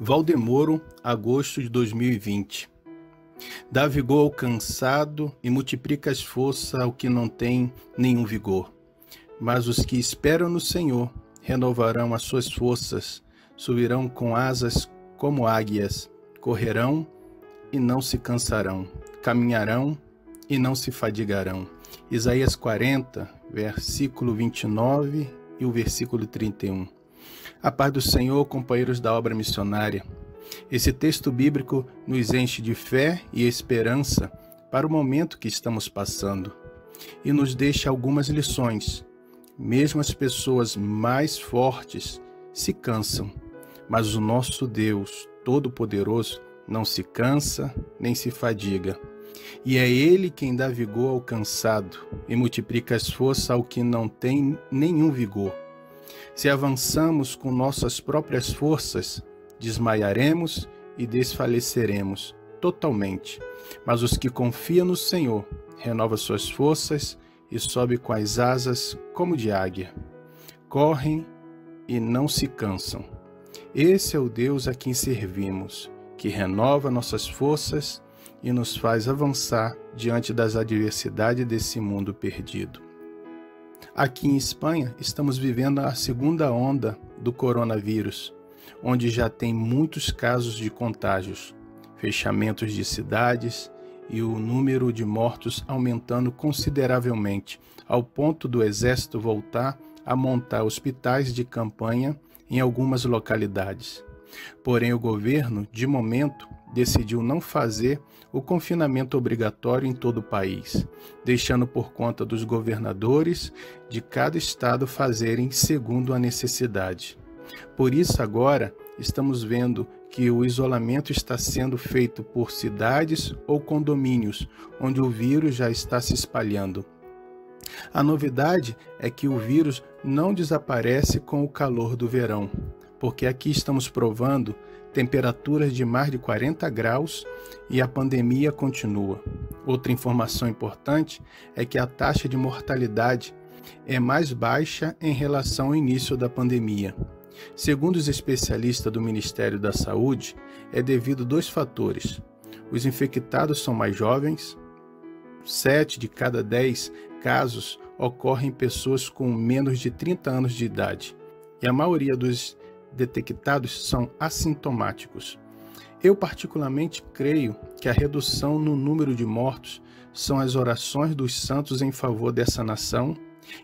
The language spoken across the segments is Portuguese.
Valdemoro, agosto de 2020. Dá vigor ao cansado e multiplica as forças ao que não tem nenhum vigor. Mas os que esperam no Senhor renovarão as suas forças, subirão com asas como águias, correrão e não se cansarão, caminharão e não se fadigarão. Isaías 40, versículo 29 e o versículo 31. A paz do Senhor, companheiros da obra missionária. Esse texto bíblico nos enche de fé e esperança para o momento que estamos passando e nos deixa algumas lições. Mesmo as pessoas mais fortes se cansam, mas o nosso Deus Todo-Poderoso não se cansa nem se fadiga. E é Ele quem dá vigor ao cansado e multiplica as forças ao que não tem nenhum vigor. Se avançamos com nossas próprias forças, desmaiaremos e desfaleceremos totalmente. Mas os que confiam no Senhor renovam suas forças e sobem com as asas como de águia. Correm e não se cansam. Esse é o Deus a quem servimos, que renova nossas forças e nos faz avançar diante das adversidades desse mundo perdido. Aqui em Espanha, estamos vivendo a segunda onda do coronavírus, onde já tem muitos casos de contágios, fechamentos de cidades e o número de mortos aumentando consideravelmente, ao ponto do exército voltar a montar hospitais de campanha em algumas localidades. Porém, o governo, de momento, decidiu não fazer o confinamento obrigatório em todo o país, deixando por conta dos governadores de cada estado fazerem segundo a necessidade. Por isso, agora, estamos vendo que o isolamento está sendo feito por cidades ou condomínios, onde o vírus já está se espalhando. A novidade é que o vírus não desaparece com o calor do verão, porque aqui estamos provando temperaturas de mais de 40 graus e a pandemia continua. Outra informação importante é que a taxa de mortalidade é mais baixa em relação ao início da pandemia. Segundo os especialistas do Ministério da Saúde, é devido a dois fatores. Os infectados são mais jovens, 7 de cada 10 casos ocorrem em pessoas com menos de 30 anos de idade, e a maioria dos detectados são assintomáticos. Eu, particularmente, creio que a redução no número de mortos são as orações dos santos em favor dessa nação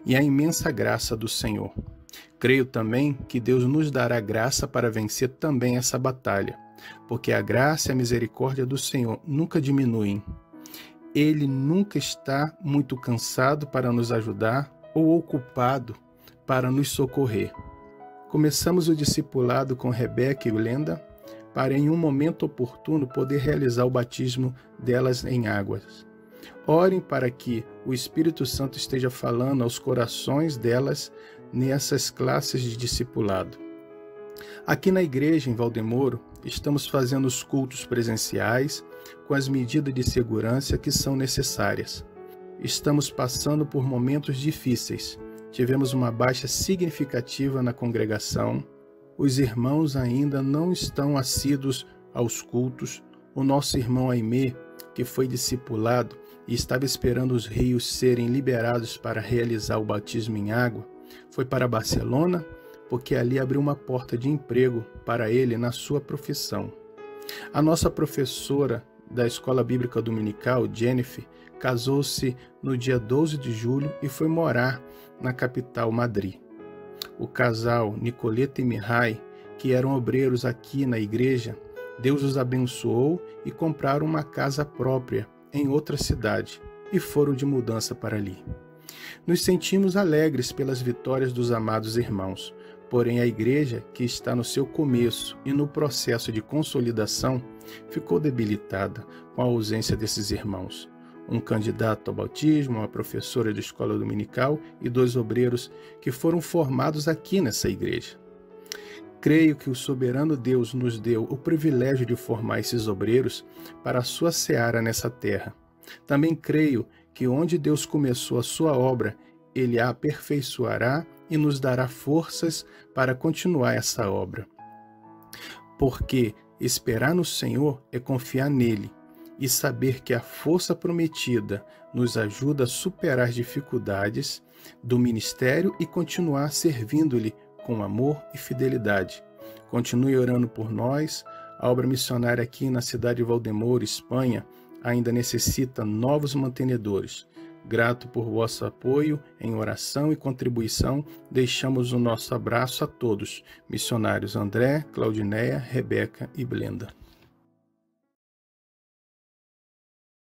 e a imensa graça do Senhor. Creio também que Deus nos dará graça para vencer também essa batalha, porque a graça e a misericórdia do Senhor nunca diminuem. Ele nunca está muito cansado para nos ajudar ou ocupado para nos socorrer. Começamos o discipulado com Rebeca e Lenda para, em um momento oportuno, poder realizar o batismo delas em águas. Orem para que o Espírito Santo esteja falando aos corações delas nessas classes de discipulado. Aqui na igreja em Valdemoro, estamos fazendo os cultos presenciais com as medidas de segurança que são necessárias. Estamos passando por momentos difíceis tivemos uma baixa significativa na congregação. Os irmãos ainda não estão assíduos aos cultos. O nosso irmão Aimé, que foi discipulado e estava esperando os rios serem liberados para realizar o batismo em água, foi para Barcelona, porque ali abriu uma porta de emprego para ele na sua profissão. A nossa professora da Escola Bíblica Dominical, Jennifer, casou-se no dia 12 de julho e foi morar na capital Madrid. O casal Nicoleta e Mihai, que eram obreiros aqui na igreja, Deus os abençoou e compraram uma casa própria em outra cidade e foram de mudança para ali. Nos sentimos alegres pelas vitórias dos amados irmãos, porém a igreja, que está no seu começo e no processo de consolidação, ficou debilitada com a ausência desses irmãos um candidato ao batismo, uma professora de escola dominical e dois obreiros que foram formados aqui nessa igreja. Creio que o soberano Deus nos deu o privilégio de formar esses obreiros para a sua seara nessa terra. Também creio que onde Deus começou a sua obra, ele a aperfeiçoará e nos dará forças para continuar essa obra. porque esperar no Senhor é confiar nele e saber que a força prometida nos ajuda a superar as dificuldades do ministério e continuar servindo-lhe com amor e fidelidade. Continue orando por nós. A obra missionária aqui na cidade de Valdemoro, Espanha, ainda necessita novos mantenedores. Grato por vosso apoio em oração e contribuição, deixamos o nosso abraço a todos, missionários André, Claudineia, Rebeca e Blenda.